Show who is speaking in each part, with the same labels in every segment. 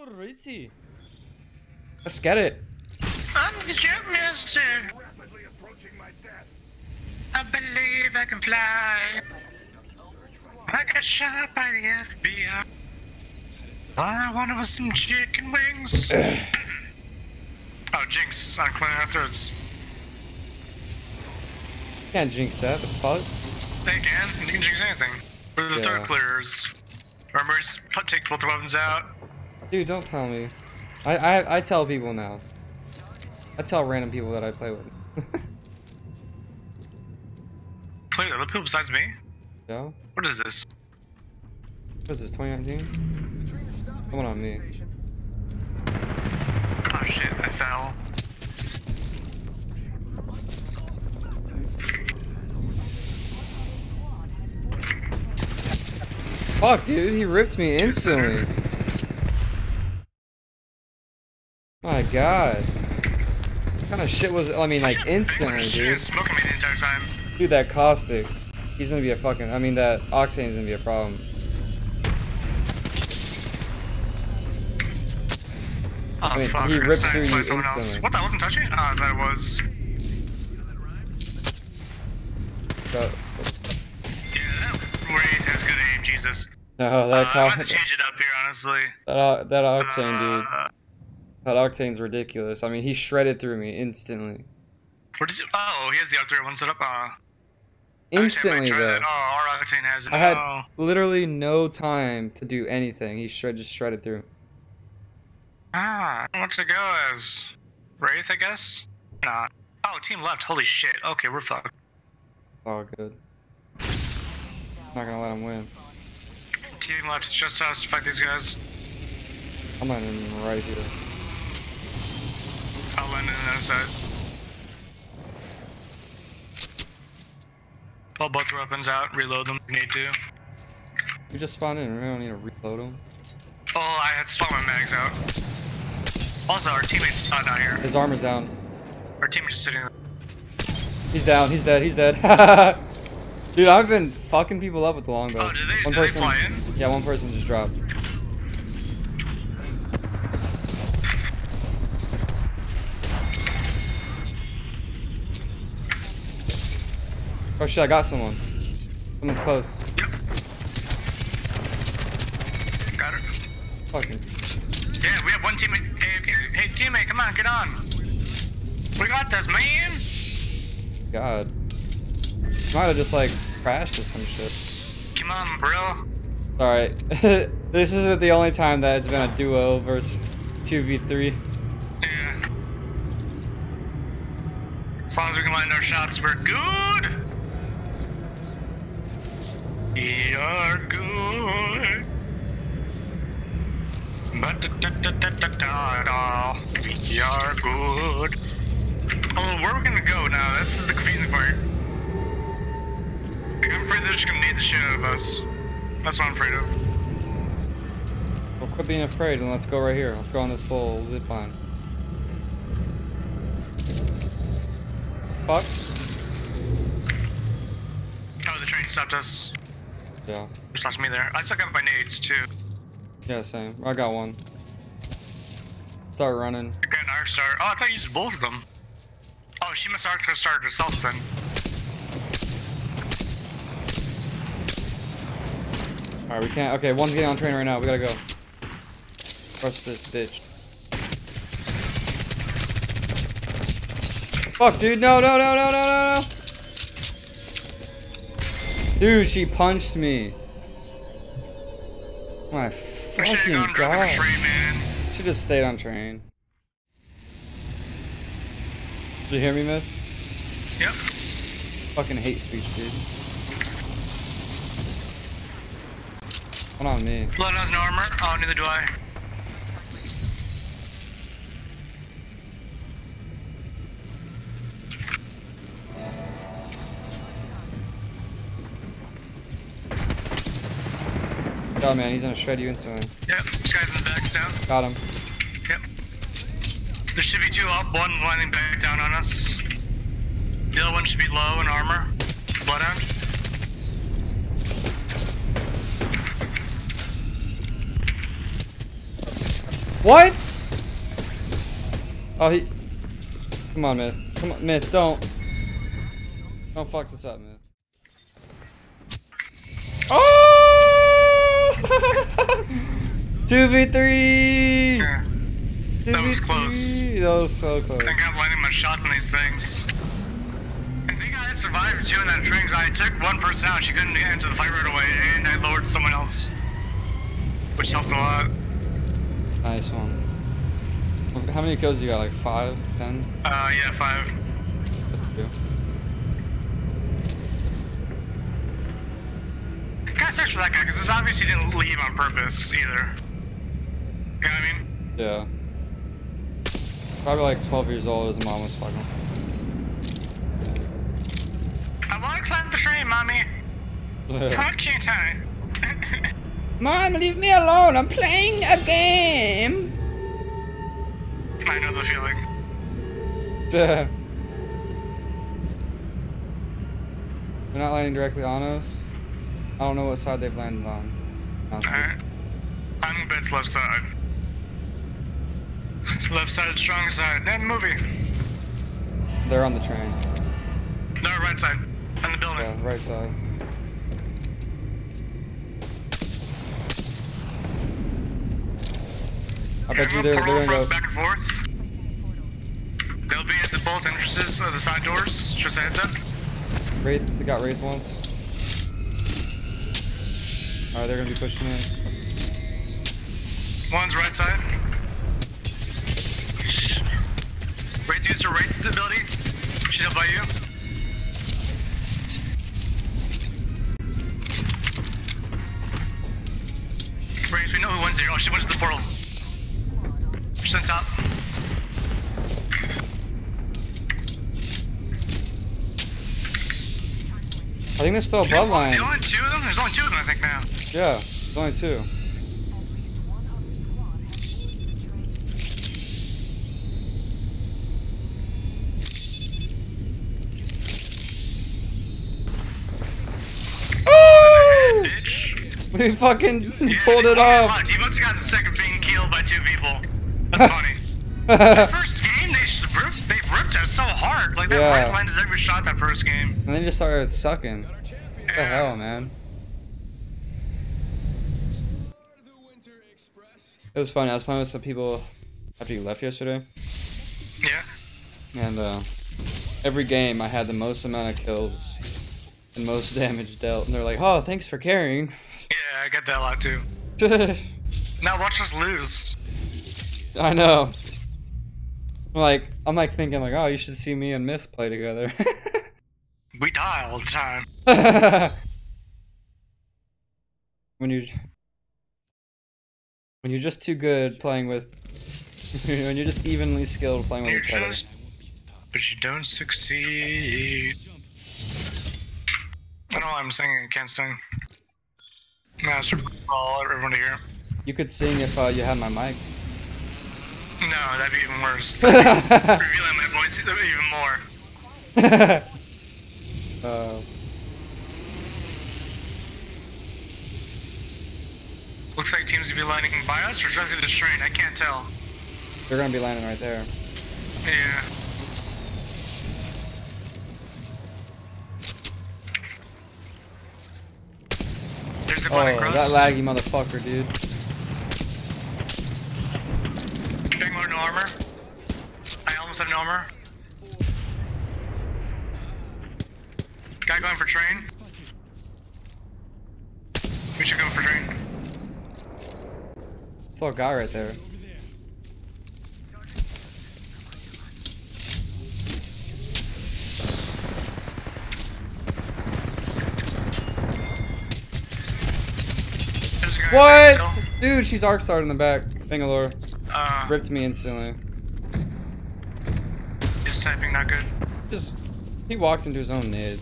Speaker 1: Alrighty. Let's get it.
Speaker 2: I'm the jump master.
Speaker 3: Rapidly approaching my death.
Speaker 2: I believe I can fly. I got shot by the FBI. I wanted was some chicken wings. oh, Jinx on clearing our throats.
Speaker 1: Can't jinx that. The fuck?
Speaker 2: They can. You can jinx anything. For the
Speaker 1: Yeah.
Speaker 2: throat clearers. Remember, just take both the weapons out.
Speaker 1: Dude, don't tell me. I, I I tell people now. I tell random people that I play with.
Speaker 2: Play other people besides me.
Speaker 1: Yo,
Speaker 2: What is this?
Speaker 1: what is this? 2019? Coming on me.
Speaker 2: Oh shit! I fell.
Speaker 1: Fuck, dude, he ripped me instantly. My god. What kind of shit was I mean, like, instantly, dude.
Speaker 2: smoking me the entire time.
Speaker 1: Dude, that caustic. He's gonna be a fucking. I mean, that octane's gonna be a problem.
Speaker 2: Oh
Speaker 1: I mean,
Speaker 2: fuck!
Speaker 1: he
Speaker 2: rips
Speaker 1: through you
Speaker 2: someone else.
Speaker 1: instantly.
Speaker 2: What? That wasn't touching? Oh, I thought it was.
Speaker 1: But,
Speaker 2: Yeah, that has good aim. Jesus.
Speaker 1: no,
Speaker 2: Uh, I'm
Speaker 1: ca-
Speaker 2: about to change it up here, honestly.
Speaker 1: that, that octane, dude. That octane's ridiculous. I mean, he shredded through me instantly.
Speaker 2: What is it? Oh, he has the Octane one set up. Uh,
Speaker 1: Instantly, though.
Speaker 2: that. Oh, our Octane has it.
Speaker 1: I had
Speaker 2: Oh.
Speaker 1: literally no time to do anything. He shred just shredded through.
Speaker 2: Ah, I don't what to go as. Wraith, I guess? Not. Oh, team left. Holy shit. Okay, we're fucked.
Speaker 1: It's all good. Not gonna let him win.
Speaker 2: Team left is just us to fight these guys.
Speaker 1: I'm letting him right here.
Speaker 2: I'll land in the other side. Pull both weapons out, reload them if you need to.
Speaker 1: We just spawned in. We don't need to reload them.
Speaker 2: Oh, I had to swap my mags out. Also, our teammate's not down here.
Speaker 1: His armor's down.
Speaker 2: Our teammate's just sitting there.
Speaker 1: He's down. He's dead. He's dead. Dude, I've been fucking people up with the longbow.
Speaker 2: Oh, did they,
Speaker 1: one
Speaker 2: did
Speaker 1: person,
Speaker 2: they fly in?
Speaker 1: Yeah, one person just dropped. Oh shit, I got someone. Someone's close.
Speaker 2: Yep. Got it.
Speaker 1: Fucking.
Speaker 2: Yeah, we have one teammate. Hey, hey, teammate, come on, get on. We got this, man.
Speaker 1: God. Might have just like crashed or some shit.
Speaker 2: Come on, bro.
Speaker 1: Alright. this isn't the only time that it's been a duo versus 2v3.
Speaker 2: Yeah. As long as we can land our shots, we're good. You're good. Ba-da-da-da-da-da-da. You're good. Oh, where are we gonna go now? This is the confusing part. Like, I'm afraid they're just gonna need the shit out of us. That's what I'm afraid of.
Speaker 1: Well, quit being afraid and let's go right here. Let's go on this little zip line. Fuck?
Speaker 2: Oh, the train stopped us.
Speaker 1: Yeah.
Speaker 2: It stopped me there. I still got my nades too.
Speaker 1: Yeah, same. I got one. Start running.
Speaker 2: I got an arc star. Oh, I thought you used both of them. Oh, she must arc star herself then.
Speaker 1: Alright, we can't. Okay, one's getting on train right now. We gotta go. Crush this bitch. Fuck, dude. No, no, no, no, no, no, no. Dude, she punched me. My
Speaker 2: We should have
Speaker 1: fucking god.
Speaker 2: a train, man.
Speaker 1: Should just stayed on train. Did you hear me, Myth?
Speaker 2: Yep.
Speaker 1: Fucking hate speech, dude. One on me.
Speaker 2: Blood has no armor. Oh, neither do I.
Speaker 1: Oh man, he's gonna shred you instantly.
Speaker 2: Yep. This guy's in the back down.
Speaker 1: Got him.
Speaker 2: Yep. There should be two up. One landing back down on us. The other one should be low in armor. It's Bloodhound.
Speaker 1: What? Oh, he. Come on, Myth. Come on, Myth. Don't. Don't fuck this up, Myth. Oh! 2v3!
Speaker 2: That was close.
Speaker 1: That was so close.
Speaker 2: I think I'm landing my shots on these things. I think I survived too in that train 'cause I took one person out. She couldn't get into the fight right away, and I lowered someone else, which helped a lot.
Speaker 1: Nice one. How many kills you got? Like five, ten?
Speaker 2: Uh, yeah, five.
Speaker 1: That's two.
Speaker 2: Sucks for that guy because this obviously didn't leave on purpose either. You know what I mean?
Speaker 1: Yeah. Probably like 12 years old. His mom was fucking.
Speaker 2: I want to climb the train, mommy. Why can't I?
Speaker 1: Mom, leave me alone. I'm playing a game.
Speaker 2: I know the feeling.
Speaker 1: Duh. They're not landing directly on us. I don't know what side they've landed on.
Speaker 2: Alright. I'm it's left side. Left side, strong side. And movie.
Speaker 1: They're on the train.
Speaker 2: No, right side. On the building.
Speaker 1: Yeah, right side. I bet you they're, they're gonna go.
Speaker 2: back and forth. They'll be at the both entrances of uh, the side doors. Just a heads up.
Speaker 1: Wraith, they got Wraith once. Alright, they're gonna be pushing it.
Speaker 2: One's right side. Wraith used her Wraith ability. She's up by you. Wraith, we know who wins here. Oh, she went to the portal. She's on top.
Speaker 1: I think there's still a
Speaker 2: There's only two of them? There's only two of them, I think, now.
Speaker 1: Yeah, there's only two. We fucking
Speaker 2: Yeah,
Speaker 1: pulled it off.
Speaker 2: He must have gotten sick of being killed by two people. That's funny. the first game, they ripped, they ripped us so hard. Like, that
Speaker 1: Yeah.
Speaker 2: right landed every shot that first game.
Speaker 1: and then just started sucking. What the hell, man? It was fun. I was playing with some people after you left yesterday,
Speaker 2: Yeah.
Speaker 1: and uh, every game I had the most amount of kills and most damage dealt. And they're like, "Oh, thanks for carrying."
Speaker 2: Yeah, I get that a lot too. Now watch us lose.
Speaker 1: I know. I'm like, I'm like thinking like, "Oh, you should see me and Myth play together."
Speaker 2: We die all the time.
Speaker 1: when you when you're just too good playing with when you're just evenly skilled playing with
Speaker 2: You're
Speaker 1: each other.
Speaker 2: just, but you don't succeed. I don't know I'm singing. I can't sing. No, all everyone to hear.
Speaker 1: You could sing if uh, you had my mic.
Speaker 2: No, that'd be even worse. Revealing my voice even more.
Speaker 1: uh,
Speaker 2: Looks like teams would be lining by us or directly to the train. I can't tell.
Speaker 1: they're gonna be landing right there.
Speaker 2: Yeah. There's a
Speaker 1: Oh,
Speaker 2: cross.
Speaker 1: that laggy motherfucker, dude.
Speaker 2: Bangalore no armor. I almost have no armor. Guy going for train. We should go for train.
Speaker 1: Still a guy right there.
Speaker 2: There's a guy
Speaker 1: What? Dude, she's arc starred in the back. Bangalore.
Speaker 2: Uh,
Speaker 1: Ripped me instantly.
Speaker 2: he's typing not good.
Speaker 1: Just he walked into his own nade.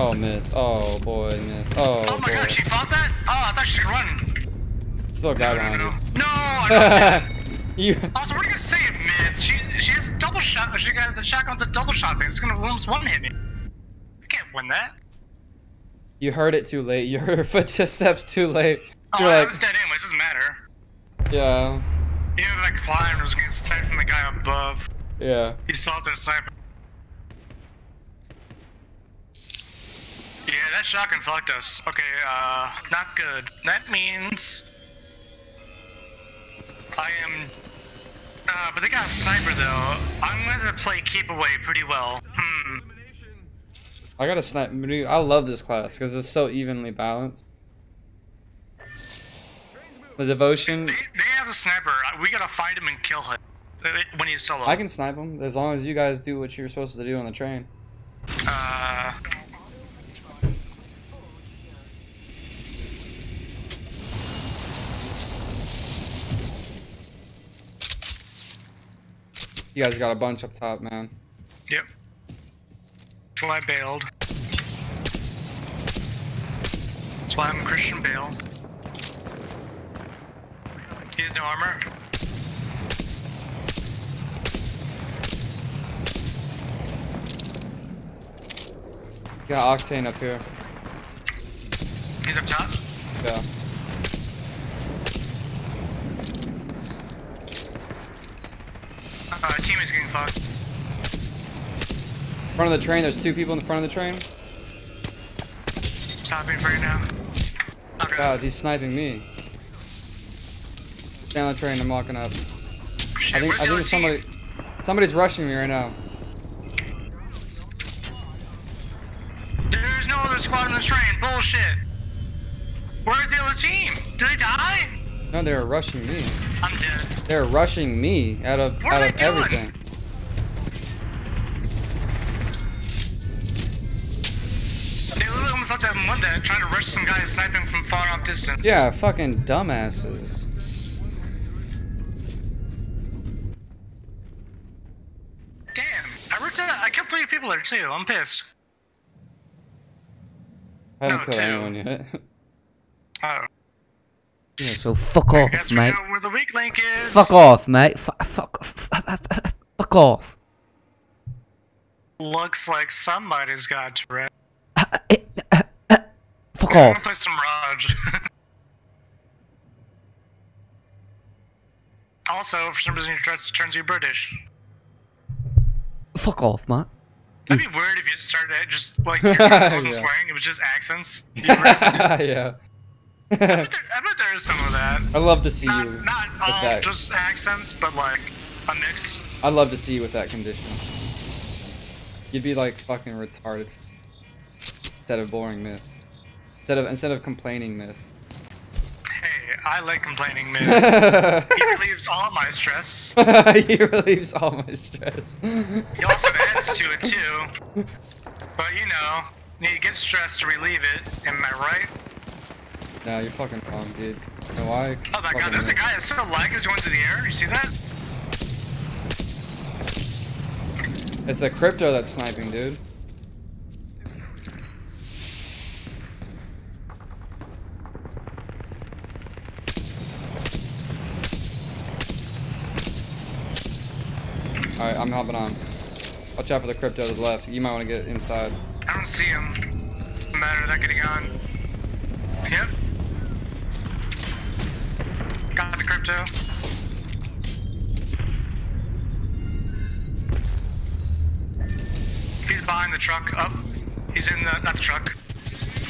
Speaker 1: Oh myth. Oh boy, myth. Oh,
Speaker 2: Oh, my
Speaker 1: boy.
Speaker 2: god, she fought that? Oh, I thought she could run.
Speaker 1: Still got
Speaker 2: No, no, no.
Speaker 1: you.
Speaker 2: No, I
Speaker 1: you.
Speaker 2: Also, what are you gonna say, Myth? She she has a double shot. She got the shotgun with the double shot thing. It's gonna almost one hit me. I can't win that.
Speaker 1: You heard it too late. You heard her footsteps too late.
Speaker 2: Oh,
Speaker 1: You're
Speaker 2: I
Speaker 1: like,
Speaker 2: was dead anyway. It doesn't matter.
Speaker 1: yeah,
Speaker 2: Even if I climbed, I was getting sniped from the guy above.
Speaker 1: yeah.
Speaker 2: He still out there sniping. Yeah, that shotgun fucked us. Okay, uh, not good. That means I am. Uh, but they got a sniper though. I'm gonna play keep away pretty well. Hmm.
Speaker 1: I gotta snipe. dude, I love this class because it's so evenly balanced. The devotion,
Speaker 2: They, they have a sniper. We gotta find him and kill him uh, when he's solo.
Speaker 1: I can snipe him as long as you guys do what you're supposed to do on the train.
Speaker 2: Uh.
Speaker 1: You guys got a bunch up top, man.
Speaker 2: Yep. That's why I bailed. That's why I'm Christian Bale. He has no armor.
Speaker 1: Got Octane up here.
Speaker 2: He's up top.
Speaker 1: Yeah.
Speaker 2: Uh, teammate's getting fucked.
Speaker 1: Front of the train, there's two people in the front of the train.
Speaker 2: Stopping you now. Okay.
Speaker 1: God, he's sniping me. Down the train, I'm walking up.
Speaker 2: Shit,
Speaker 1: I think I think somebody
Speaker 2: team?
Speaker 1: somebody's rushing me right now.
Speaker 2: There's no other squad on the train. Bullshit. Where's the other team? Did they die?
Speaker 1: No, they're rushing me.
Speaker 2: I'm dead.
Speaker 1: They're rushing me out of
Speaker 2: What
Speaker 1: out of
Speaker 2: doing?
Speaker 1: everything.
Speaker 2: They literally almost let that one that trying to rush some guy sniping from far off distance.
Speaker 1: Yeah, fucking dumbasses.
Speaker 2: Damn. I ripped out, I killed three people there too. I'm pissed.
Speaker 1: I haven't
Speaker 2: No,
Speaker 1: killed
Speaker 2: two.
Speaker 1: anyone yet.
Speaker 2: Oh.
Speaker 4: Yeah, so fuck off, mate.
Speaker 2: where the weak link is.
Speaker 4: Fuck off, mate. F- fuck, f- fuck off.
Speaker 2: Looks like somebody's got Tourette.
Speaker 4: Uh, uh, uh, fuck
Speaker 2: I'm gonna
Speaker 4: off.
Speaker 2: play some Raj. also, for some reason, your Tourette's turns you British.
Speaker 4: Fuck off, mate.
Speaker 2: That'd be weird if you started just like your wasn't
Speaker 1: Yeah.
Speaker 2: swearing; it was just accents. Were- I, bet there, I bet there is some of that.
Speaker 1: I'd love to see
Speaker 2: Not,
Speaker 1: you
Speaker 2: not
Speaker 1: with
Speaker 2: all
Speaker 1: that.
Speaker 2: just accents, but like a mix.
Speaker 1: I'd love to see you with that condition. You'd be like fucking retarded. Instead of boring myth. Instead of instead of complaining myth.
Speaker 2: Hey, I like complaining, myth. he relieves all my stress.
Speaker 1: he relieves all my stress.
Speaker 2: He also adds to it too. But you know, you need to get stressed to relieve it. Am I right?
Speaker 1: No, you're fucking wrong, dude. You know why?
Speaker 2: Oh, that guy.
Speaker 1: fucking
Speaker 2: There's a guy that's still lagging as going to the air. You see that?
Speaker 1: It's the crypto that's sniping, dude. Alright, I'm hopping on. Watch out for the crypto to the left. You might want to get inside.
Speaker 2: I don't see him. No matter that getting on. Yep. Got the crypto. He's behind the truck. Up. he's in the not the truck.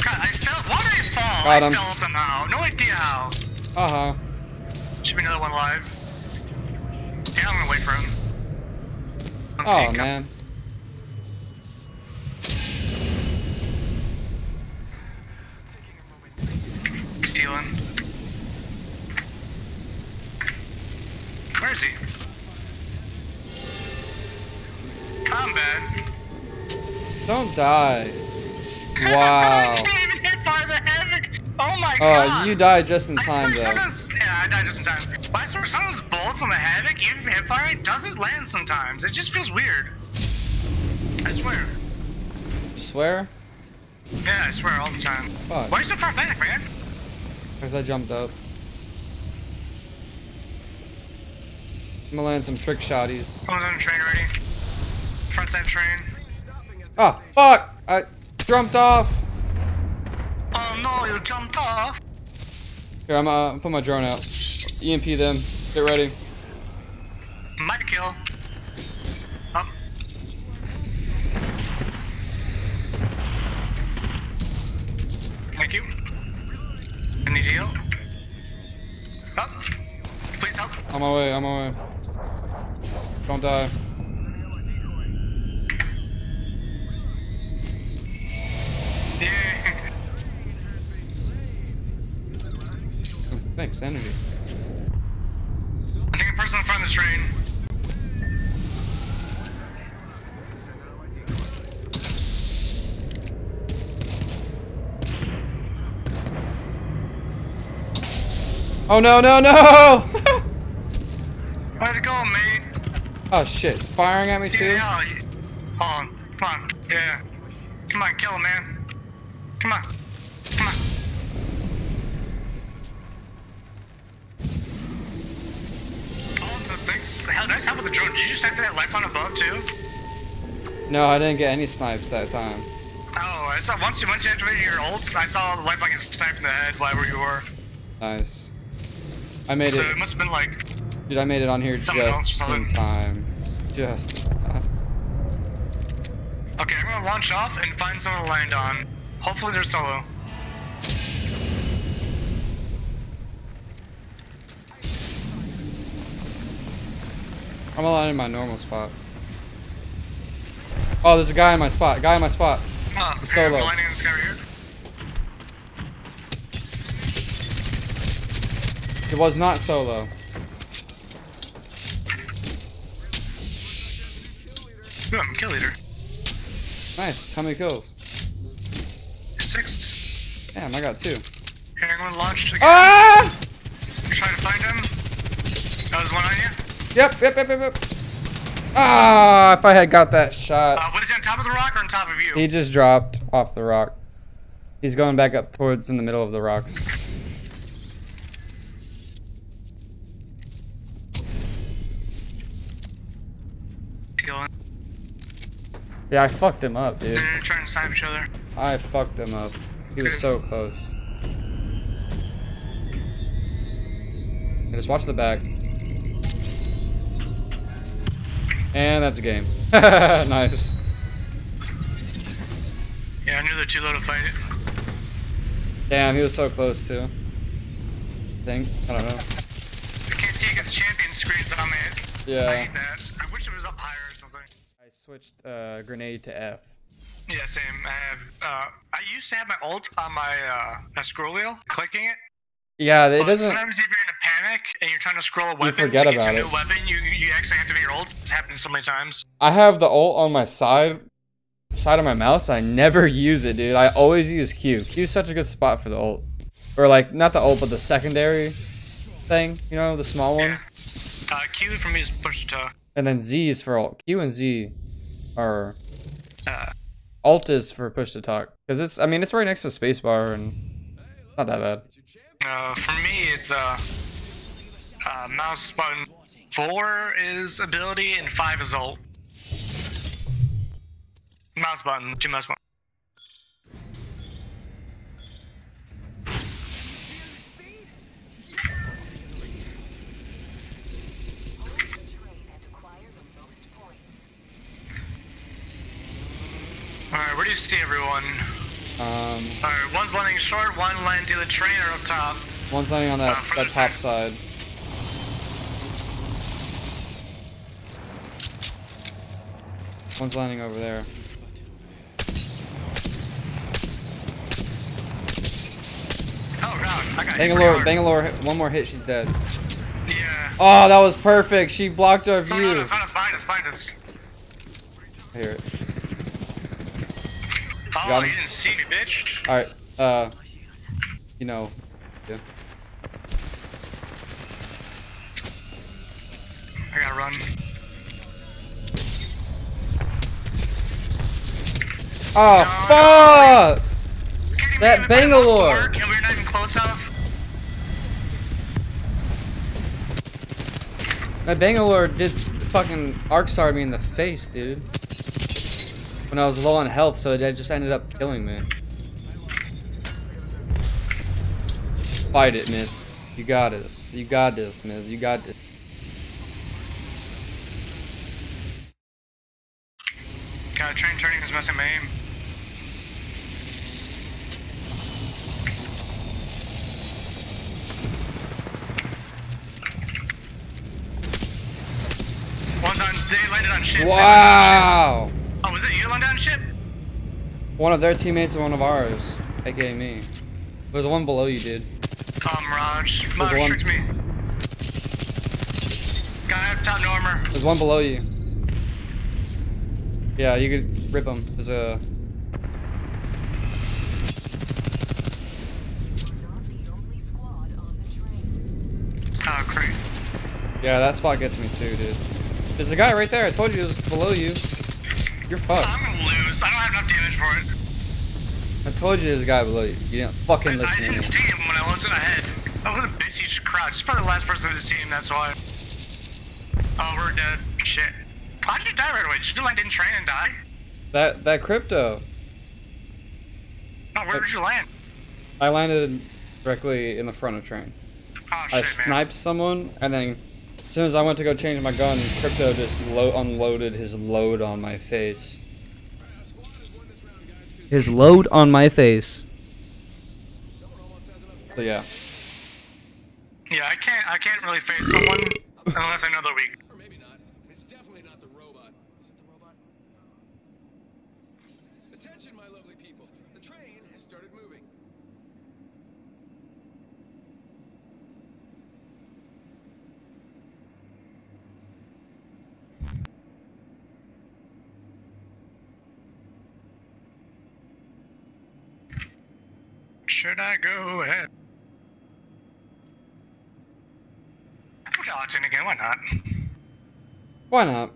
Speaker 2: God, I fell. Why did I fall?
Speaker 1: Got
Speaker 2: I fell somehow. No idea how.
Speaker 1: Uh huh.
Speaker 2: Should be another one live. Yeah, I'm gonna wait for him. See
Speaker 1: Oh
Speaker 2: him come-
Speaker 1: man.
Speaker 2: Stealing. He? Combat.
Speaker 1: Don't die. Wow.
Speaker 2: I can't even hip fire the havoc. Oh my god.
Speaker 1: Oh,
Speaker 2: god.
Speaker 1: you died just in time though.
Speaker 2: yeah, I died just in time. But I swear sometimes bullets on the havoc, even if you hip fire, it doesn't land sometimes. It just feels weird. I swear.
Speaker 1: You swear?
Speaker 2: Yeah, I swear all the time.
Speaker 1: Fuck.
Speaker 2: Why are you so far back, man?
Speaker 1: Because I jumped up. I'm gonna land some trick shotties.
Speaker 2: Someone's on the train already. Front side train.
Speaker 1: Ah, fuck! I jumped off.
Speaker 2: Oh no, you jumped off.
Speaker 1: Here, I'm uh, put my drone out. EMP them. Get ready.
Speaker 2: Might kill. Up. Thank you. I need heal. Up. Please help.
Speaker 1: On my way. On my way. Don't die.
Speaker 2: Yeah.
Speaker 1: Thanks, energy.
Speaker 2: I think a person in front of the train.
Speaker 1: Oh no no no!
Speaker 2: Where'd it go, mate?
Speaker 1: Oh shit! It's firing at me
Speaker 2: See
Speaker 1: too.
Speaker 2: you- Hold on. Come on. Yeah. Come on, kill him, man. Come on. Come on. Oh, also, thanks. Hell, nice help with the drone. Did you just type that lifeline above too?
Speaker 1: No, I didn't get any snipes that time.
Speaker 2: Oh, I saw once you once you activated your ult, I saw the lifeline get sniped in the head wherever you were.
Speaker 1: Nice. I made
Speaker 2: So
Speaker 1: it.
Speaker 2: So it must have been like
Speaker 1: Dude, I made it on here
Speaker 2: Someone
Speaker 1: just in time. Just. time.
Speaker 2: Okay, I'm gonna launch off and find someone to land on. Hopefully they're solo.
Speaker 1: I'm aligned in my normal spot. Oh, there's a guy in my spot. Guy in my spot.
Speaker 2: Oh, okay,
Speaker 1: Solo.
Speaker 2: I'm landing on this guy right here.
Speaker 1: It was not solo.
Speaker 2: A kill leader.
Speaker 1: Nice. How many kills?
Speaker 2: Six.
Speaker 1: Damn, I got two.
Speaker 2: Okay, I'm gonna launch the.
Speaker 1: Ah!
Speaker 2: Try to find him. That was one on you.
Speaker 1: Yep, yep, yep, yep, yep. Ah, if I had got that shot.
Speaker 2: Uh, what is he on top of the rock or on top of you?
Speaker 1: He just dropped off the rock. He's going back up towards in the middle of the rocks.
Speaker 2: Killing.
Speaker 1: Yeah, I fucked him up, dude.
Speaker 2: They're trying to snipe each other.
Speaker 1: I fucked him up. He was so close. Just watch the back. And that's a game. nice.
Speaker 2: Yeah, I knew they're too low to fight it.
Speaker 1: Damn, he was so close too. I think. I don't know.
Speaker 2: I can't see because the champion screens on me. I
Speaker 1: Yeah.
Speaker 2: hate that. I wish it was up higher or something.
Speaker 1: I switched uh, grenade to F.
Speaker 2: Yeah, same. I have. Uh, I used to have my ult on my uh, my scroll wheel, clicking it.
Speaker 1: Yeah, it
Speaker 2: But
Speaker 1: doesn't.
Speaker 2: Sometimes if you're in a panic and you're trying to scroll a weapon
Speaker 1: forget
Speaker 2: to get
Speaker 1: about
Speaker 2: a new
Speaker 1: it.
Speaker 2: weapon, you you actually activate your ult. It's happened so many times.
Speaker 1: I have the ult on my side, side of my mouse. I never use it, dude. I always use Q. Q is such a good spot for the ult, or like not the ult, but the secondary thing. You know, the small one.
Speaker 2: Yeah. Uh, Q for me is push to.
Speaker 1: And then Z is for ult. Q and Z are
Speaker 2: Uh,
Speaker 1: alt is for push to talk because it's. I mean, it's right next to spacebar and not that bad.
Speaker 2: uh, for me, it's uh, uh, mouse button. Four is ability and five is ult. Mouse button, two mouse button. Alright, where do you see everyone?
Speaker 1: Um,
Speaker 2: Alright, one's landing short, one lands either train or up top.
Speaker 1: one's landing on that
Speaker 2: Uh,
Speaker 1: that top
Speaker 2: side.
Speaker 1: side. One's landing over there.
Speaker 2: Oh god, I got
Speaker 1: Bangalore. Bangalore, one more hit, she's dead.
Speaker 2: Yeah.
Speaker 1: Oh, that was perfect. She blocked our
Speaker 2: Someone
Speaker 1: view.
Speaker 2: on us, behind us, behind us.
Speaker 1: I hear it.
Speaker 2: Oh, you didn't see me, bitch.
Speaker 1: All right. Uh, you know. Yeah.
Speaker 2: I gotta run.
Speaker 1: Oh fuck!
Speaker 2: Can't
Speaker 1: That
Speaker 2: even put a mouse to
Speaker 1: Bangalore.
Speaker 2: And we're not even close enough.
Speaker 1: That Bangalore did fucking arc star me in the face, dude. When I was low on health, so it just ended up killing me. Fight it, Myth. You got this. You got this, Myth. You got this.
Speaker 2: God, train turning is messing my aim. One's on. They landed on ship.
Speaker 1: Wow!
Speaker 2: Was it you landed on ship?
Speaker 1: One of their teammates and one of ours, aka me. There's one below you, dude.
Speaker 2: Um, Raj.
Speaker 1: There's
Speaker 2: Mother
Speaker 1: one-
Speaker 2: me. Guy up top, no armor.
Speaker 1: There's one below you. Yeah, you could rip him. There's a.
Speaker 2: Oh, great.
Speaker 1: Yeah, that spot gets me too, dude. There's a guy right there. I told you it was below you. You're fucked.
Speaker 2: I'm gonna lose. I don't have enough damage for it.
Speaker 1: I told you there's a guy below you. You didn't fucking
Speaker 2: I,
Speaker 1: listen
Speaker 2: I
Speaker 1: to me.
Speaker 2: didn't see him when I looked ahead. Oh, what a bitch, he just crouched. He's probably the last person of his team, that's why. Oh, we're dead. Shit. Why did you die right away? Did you like didn't train and die?
Speaker 1: That that crypto.
Speaker 2: Oh, where did you land?
Speaker 1: I landed directly in the front of train.
Speaker 2: Oh, shit,
Speaker 1: I
Speaker 2: man.
Speaker 1: sniped someone, and then as soon as I went to go change my gun, crypto just lo- unloaded his load on my face. His load on my face. So yeah.
Speaker 2: Yeah, I can't. I can't really face someone unless I know they're weak.
Speaker 3: Or maybe not. It's definitely not the robot. Is it the robot? Attention, my lovely people. The train has started moving.
Speaker 2: Should I go ahead? Push Alex in again. Why not?
Speaker 1: Why not?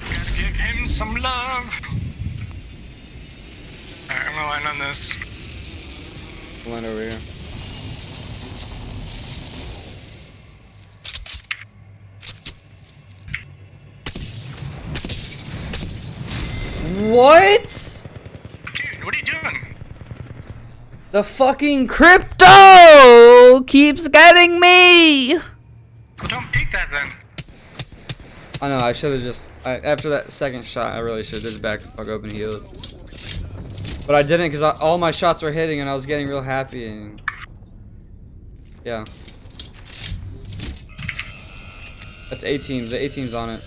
Speaker 2: Gotta give him some love. Alright, I'm gonna land on this.
Speaker 1: Land over here. What?
Speaker 2: Dude, what are you doing?
Speaker 1: The fucking
Speaker 4: Crypto keeps getting me.
Speaker 2: Well, don't peek that then.
Speaker 1: I know, I should have just. I, after that second shot, I really should have just backed the fuck up and healed. But I didn't because all my shots were hitting and I was getting real happy and. Yeah. That's A teams. The A team's on it.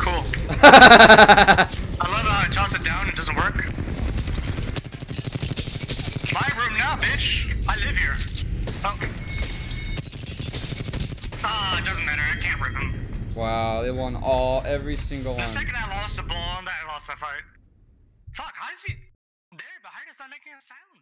Speaker 2: Cool. I love how I toss it down and it doesn't work. My room now, bitch. I live here. Oh. Ah, it doesn't matter. I can't rip him.
Speaker 1: wow, they won all, every single one.
Speaker 2: The second I lost the ball, that I lost the fight. Fuck, how is he there behind us not making a sound?